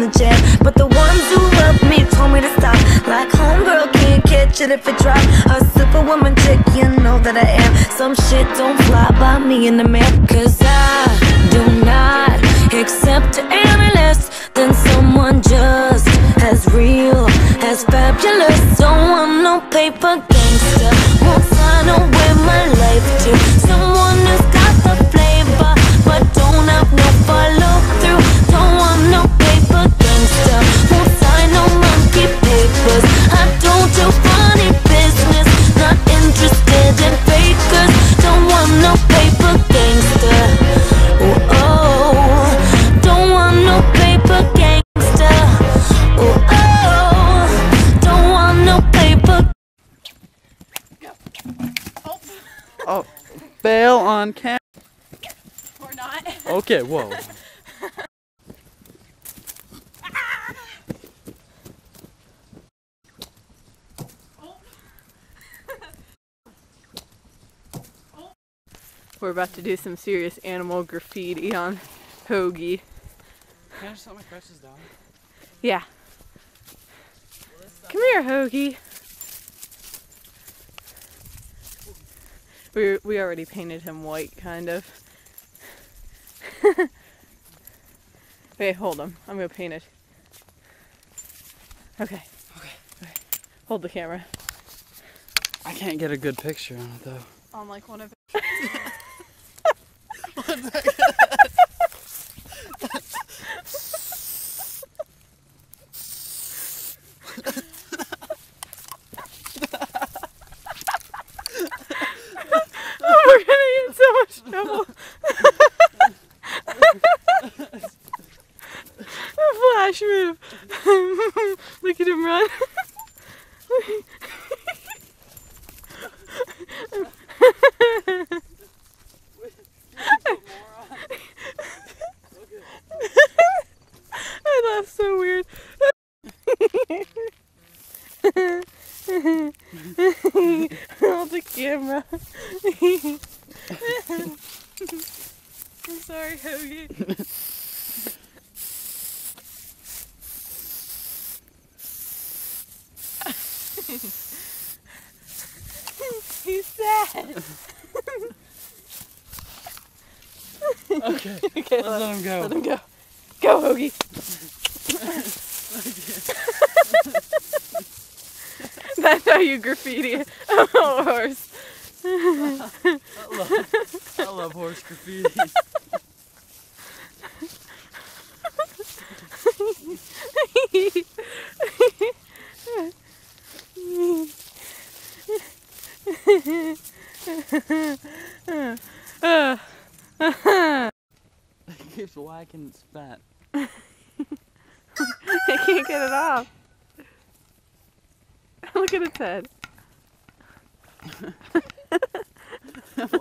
the jet. But the ones who love me told me to stop. Like homegirl can't catch it if it drop. A superwoman chick, you know that I am. Some shit don't fly by me in the man. Cause I do not accept any less than someone just as real, as fabulous. Don't want no paper gangster. Won't sign away my Oh, bail on cam. Or not. Okay, whoa. We're about to do some serious animal graffiti on Hoagie. Can I just let my crutches down? Yeah. Come here, Hoagie. We we already painted him white, kind of. okay, hold him. I'm gonna paint it. Okay. Okay. Hold the camera. I can't get a good picture on it though. On like one of. oh, we're gonna get in so much trouble. Move. Look at him run. I laughed so weird. Hold the camera. I'm sorry, Hoagie. He's sad. Okay, Okay, let's let him go. Let him go. Go, Hoagie. That's how you graffiti a horse. I love, I love horse graffiti. It keeps whacking its fat. I can't get it off. Look at its head.